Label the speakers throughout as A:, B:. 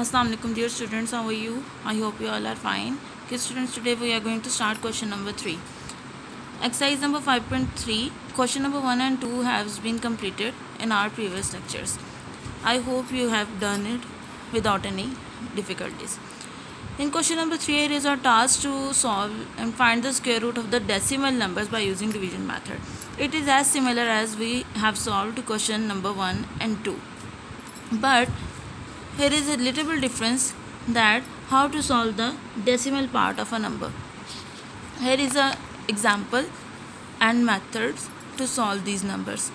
A: Assalamu alaikum dear students. How are you? I hope you all are fine. Okay students today we are going to start question number 3 exercise number 5.3 question number 1 and 2 has been completed in our previous lectures. I hope you have done it without any difficulties. In question number 3 it is our task to solve and find the square root of the decimal numbers by using division method. It is as similar as we have solved question number 1 and 2 but here is a little bit difference that how to solve the decimal part of a number. Here is a example and methods to solve these numbers.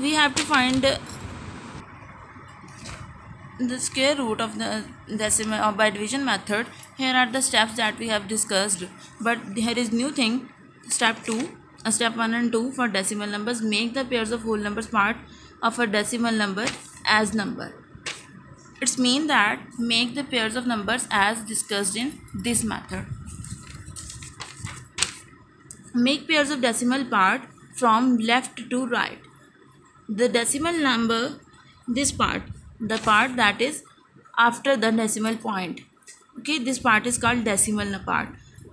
A: We have to find the square root of the decimal or by division method. Here are the steps that we have discussed but here is new thing. Step 2 uh, step 1 and 2 for decimal numbers. Make the pairs of whole numbers part of a decimal number as number it's mean that make the pairs of numbers as discussed in this method. Make pairs of decimal part from left to right. The decimal number, this part, the part that is after the decimal point. Okay, this part is called decimal part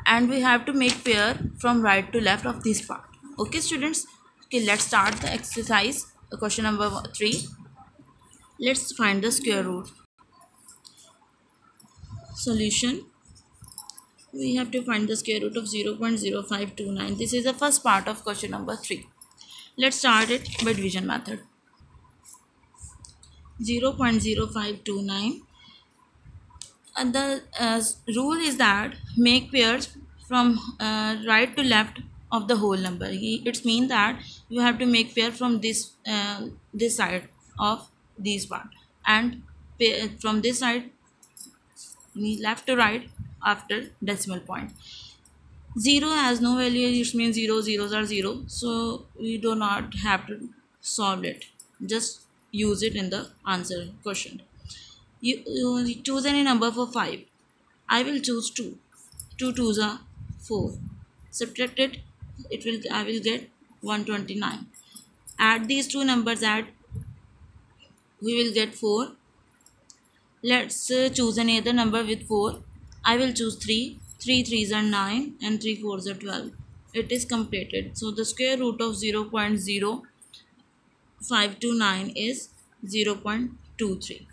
A: and we have to make pair from right to left of this part. Okay students, okay let's start the exercise question number 3 let's find the square root solution. We have to find the square root of 0.0529 this is the first part of question number 3 let's start it by division method. 0.0529 and the uh, rule is that make pairs from uh, right to left of the whole number. It's mean that you have to make pair from this uh, this side of this part and from this side left to right after decimal point. point 0 has no value it means 0 zeros are 0 so we do not have to solve it. Just use it in the answer question. You, you choose any number for 5 I will choose 2 2 twos are 4 subtract it it will I will get 129 add these two numbers add we will get 4 let's uh, choose any other number with 4 I will choose 3 3 3s are 9 and 3 4s are 12 it is completed. So the square root of 0 0.0529 is 0 0.23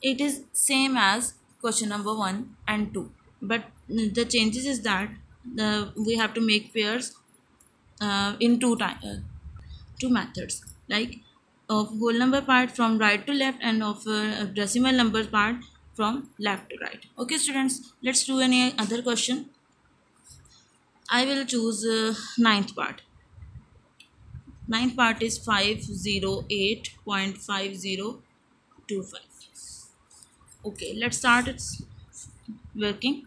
A: it is same as question number 1 and 2 but the changes is that the we have to make pairs uh, in two time uh, two methods. Like of whole number part from right to left and of uh, decimal number part from left to right. Okay students let's do any other question. I will choose uh, ninth part. Ninth part is 508.5025 okay let's start. Its working.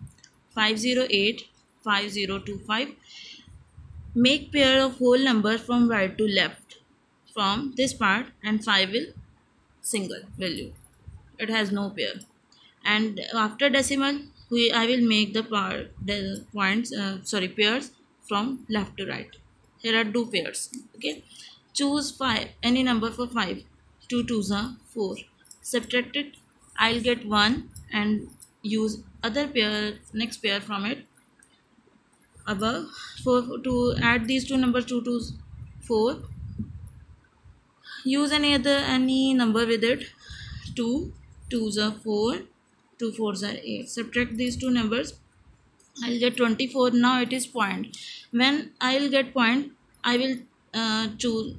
A: 508 5025 make pair of whole numbers from right to left from this part and 5 will single value. It has no pair. And after decimal we I will make the part the points uh, sorry pairs from left to right. Here are two pairs okay? Choose 5 any number for 5 2 twos are 4 subtract it I'll get 1 and use other pair next pair from it. Above for to add these two numbers 2 to 4 use any other any number with it. 2 2s are 4 2 4s are 8 subtract these two numbers. I'll get 24 now it is point. When I'll get point I will uh, choose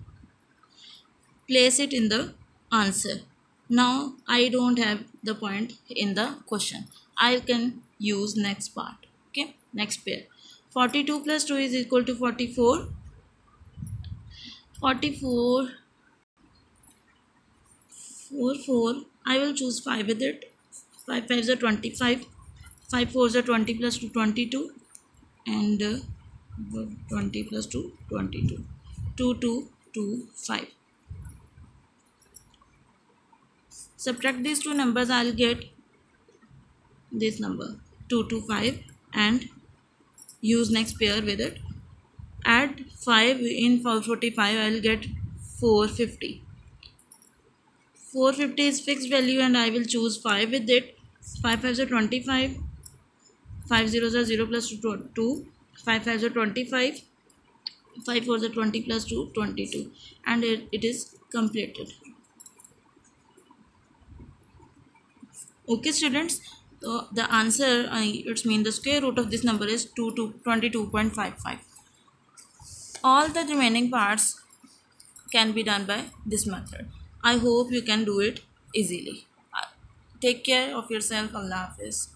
A: place it in the answer. Now I don't have the point in the question. I can use next part. Okay? Next pair. 42 plus 2 is equal to 44 44 4 4 I will choose 5 with it. 5 5 are 25 5 4 are 20 plus 2 22 and uh, 20 plus 2 22 2 2 2 5 subtract these two numbers I'll get this number. 2 2 5 and use next pair with it. Add 5 in 45 I'll get 450 450 is fixed value and I will choose 5 with it. 5 5 are 25 5 zeros are 0 plus 2 2 5 5 are 25 5 4 are 20 plus 2 22 and it, it is completed. Okay students. So the answer uh, it's mean the square root of this number is 2 to 22.55 all the remaining parts can be done by this method i hope you can do it easily. Uh, take care of yourself. Allah hafiz